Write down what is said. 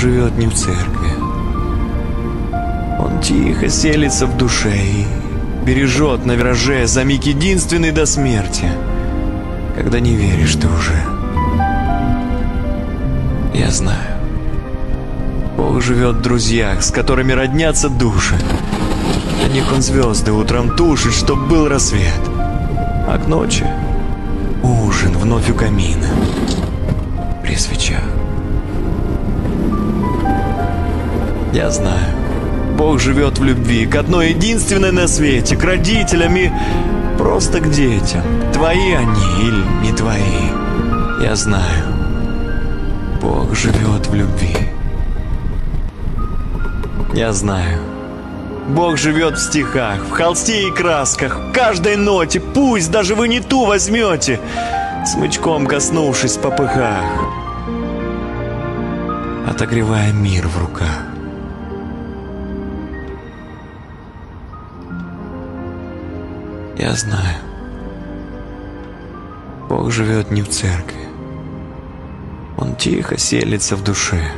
живет не в церкви. Он тихо селится в душе и бережет на вираже за миг единственный до смерти, когда не веришь ты уже. Я знаю. Бог живет в друзьях, с которыми роднятся души. Для них он звезды утром тушит, чтоб был рассвет. А к ночи ужин вновь у камина Я знаю. Бог живет в любви к одной единственной на свете, к родителям и просто к детям. Твои они или не твои. Я знаю. Бог живет в любви. Я знаю. Бог живет в стихах, в холсте и красках, в каждой ноте, пусть даже вы не ту возьмете, смычком коснувшись в попыхах, отогревая мир в руках. Я знаю. Бог живет не в церкви. Он тихо селится в душе.